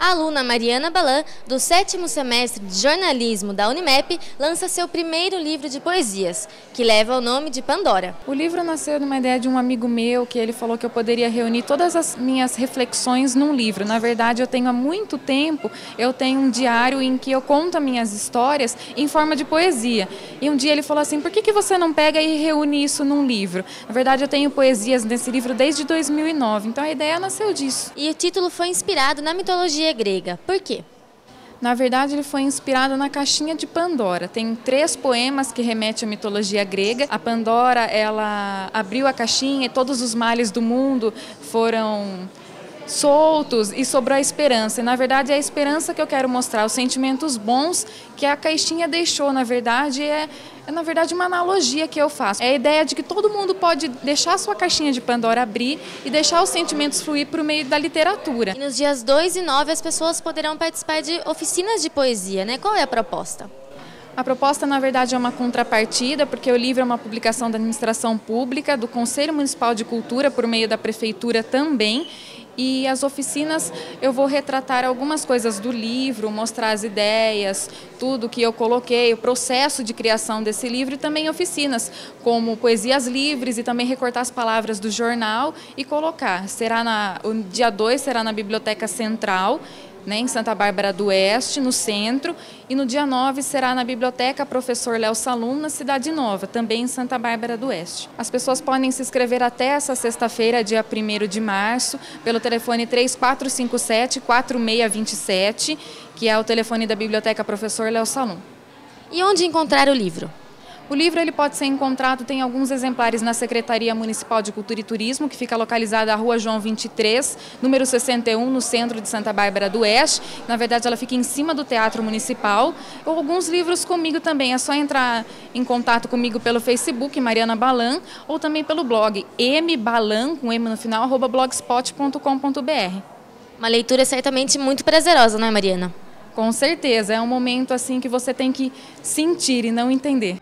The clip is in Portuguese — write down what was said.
A aluna Mariana Balan, do sétimo semestre de jornalismo da Unimep, lança seu primeiro livro de poesias, que leva o nome de Pandora. O livro nasceu de uma ideia de um amigo meu, que ele falou que eu poderia reunir todas as minhas reflexões num livro. Na verdade, eu tenho há muito tempo, eu tenho um diário em que eu conto minhas histórias em forma de poesia. E um dia ele falou assim, por que, que você não pega e reúne isso num livro? Na verdade, eu tenho poesias nesse livro desde 2009, então a ideia nasceu disso. E o título foi inspirado na mitologia grega. Por quê? Na verdade, ele foi inspirado na caixinha de Pandora. Tem três poemas que remetem à mitologia grega. A Pandora, ela abriu a caixinha e todos os males do mundo foram soltos e sobrou a esperança. E, na verdade, é a esperança que eu quero mostrar, os sentimentos bons que a caixinha deixou. Na verdade, é, é na verdade uma analogia que eu faço. É a ideia de que todo mundo pode deixar a sua caixinha de Pandora abrir e deixar os sentimentos fluir por meio da literatura. E nos dias 2 e 9 as pessoas poderão participar de oficinas de poesia, né? Qual é a proposta? A proposta, na verdade, é uma contrapartida, porque o livro é uma publicação da administração pública, do Conselho Municipal de Cultura, por meio da Prefeitura também, e as oficinas eu vou retratar algumas coisas do livro, mostrar as ideias, tudo que eu coloquei, o processo de criação desse livro e também oficinas, como poesias livres e também recortar as palavras do jornal e colocar. Será na, o dia 2 será na Biblioteca Central né, em Santa Bárbara do Oeste, no centro, e no dia 9 será na Biblioteca Professor Léo Salum, na Cidade Nova, também em Santa Bárbara do Oeste. As pessoas podem se inscrever até essa sexta-feira, dia 1 de março, pelo telefone 3457-4627, que é o telefone da Biblioteca Professor Léo Salum. E onde encontrar o livro? O livro ele pode ser encontrado, tem alguns exemplares na Secretaria Municipal de Cultura e Turismo, que fica localizada na Rua João 23, número 61, no centro de Santa Bárbara do Oeste. Na verdade, ela fica em cima do Teatro Municipal. Ou alguns livros comigo também. É só entrar em contato comigo pelo Facebook, Mariana Balan, ou também pelo blog mbalan, com m no final, arroba blogspot.com.br. Uma leitura certamente muito prazerosa, não é, Mariana? Com certeza, é um momento assim que você tem que sentir e não entender.